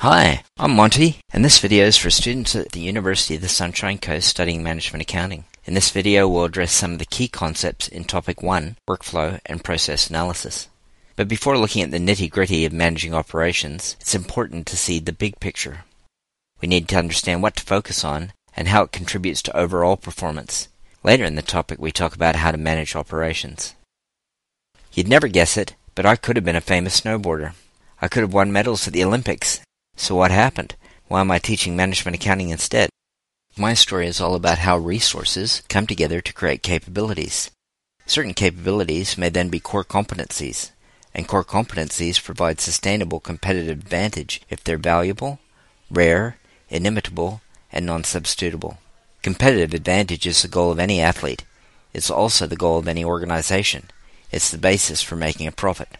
Hi, I'm Monte, and this video is for students at the University of the Sunshine Coast studying Management Accounting. In this video, we'll address some of the key concepts in Topic 1, Workflow and Process Analysis. But before looking at the nitty gritty of managing operations, it's important to see the big picture. We need to understand what to focus on and how it contributes to overall performance. Later in the topic, we talk about how to manage operations. You'd never guess it, but I could have been a famous snowboarder. I could have won medals at the Olympics so what happened? Why am I teaching management accounting instead? My story is all about how resources come together to create capabilities. Certain capabilities may then be core competencies, and core competencies provide sustainable competitive advantage if they're valuable, rare, inimitable, and non-substitutable. Competitive advantage is the goal of any athlete. It's also the goal of any organization. It's the basis for making a profit.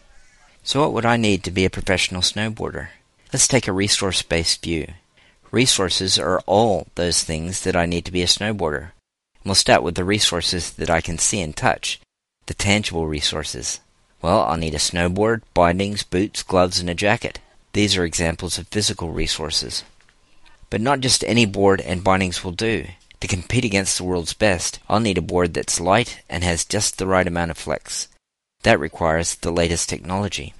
So what would I need to be a professional snowboarder? Let's take a resource-based view. Resources are all those things that I need to be a snowboarder. We'll start with the resources that I can see and touch, the tangible resources. Well, I'll need a snowboard, bindings, boots, gloves, and a jacket. These are examples of physical resources. But not just any board and bindings will do. To compete against the world's best, I'll need a board that's light and has just the right amount of flex. That requires the latest technology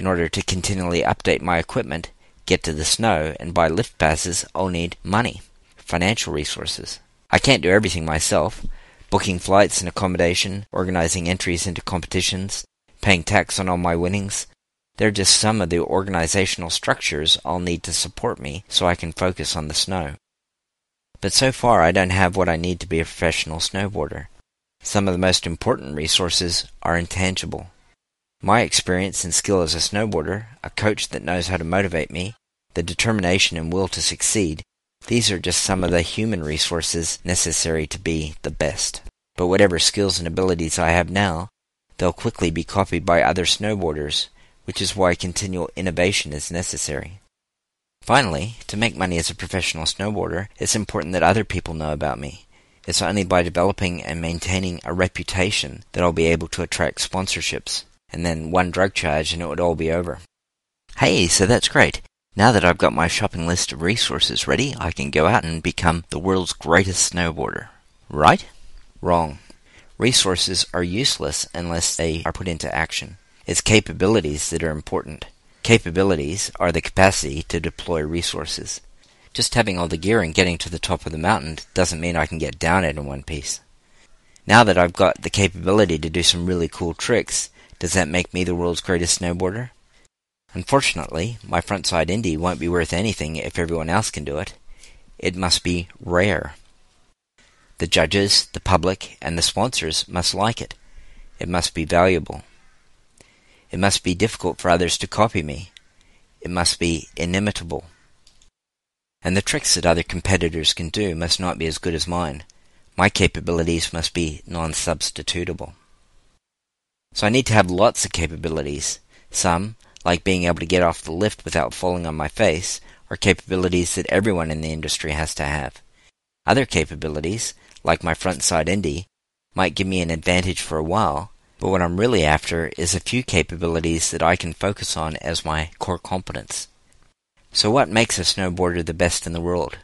in order to continually update my equipment, get to the snow, and buy lift passes, I'll need money, financial resources. I can't do everything myself. Booking flights and accommodation, organizing entries into competitions, paying tax on all my winnings. They're just some of the organizational structures I'll need to support me so I can focus on the snow. But so far I don't have what I need to be a professional snowboarder. Some of the most important resources are intangible. My experience and skill as a snowboarder, a coach that knows how to motivate me, the determination and will to succeed, these are just some of the human resources necessary to be the best. But whatever skills and abilities I have now, they'll quickly be copied by other snowboarders, which is why continual innovation is necessary. Finally, to make money as a professional snowboarder, it's important that other people know about me. It's only by developing and maintaining a reputation that I'll be able to attract sponsorships and then one drug charge and it would all be over. Hey, so that's great. Now that I've got my shopping list of resources ready, I can go out and become the world's greatest snowboarder. Right? Wrong. Resources are useless unless they are put into action. It's capabilities that are important. Capabilities are the capacity to deploy resources. Just having all the gear and getting to the top of the mountain doesn't mean I can get down it in one piece. Now that I've got the capability to do some really cool tricks, does that make me the world's greatest snowboarder? Unfortunately, my frontside Indy won't be worth anything if everyone else can do it. It must be rare. The judges, the public, and the sponsors must like it. It must be valuable. It must be difficult for others to copy me. It must be inimitable. And the tricks that other competitors can do must not be as good as mine. My capabilities must be non-substitutable. So I need to have lots of capabilities. Some, like being able to get off the lift without falling on my face, are capabilities that everyone in the industry has to have. Other capabilities, like my front side Indy, might give me an advantage for a while, but what I'm really after is a few capabilities that I can focus on as my core competence. So what makes a snowboarder the best in the world?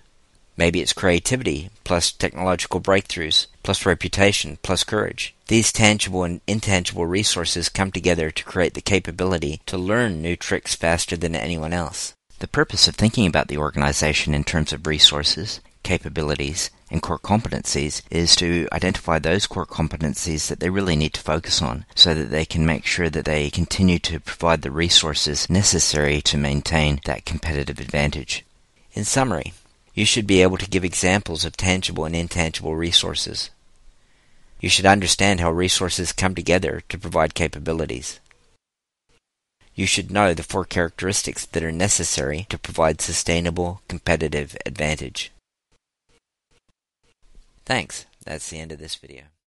Maybe it's creativity, plus technological breakthroughs, plus reputation, plus courage. These tangible and intangible resources come together to create the capability to learn new tricks faster than anyone else. The purpose of thinking about the organization in terms of resources, capabilities, and core competencies is to identify those core competencies that they really need to focus on so that they can make sure that they continue to provide the resources necessary to maintain that competitive advantage. In summary, you should be able to give examples of tangible and intangible resources. You should understand how resources come together to provide capabilities. You should know the four characteristics that are necessary to provide sustainable competitive advantage. Thanks. That's the end of this video.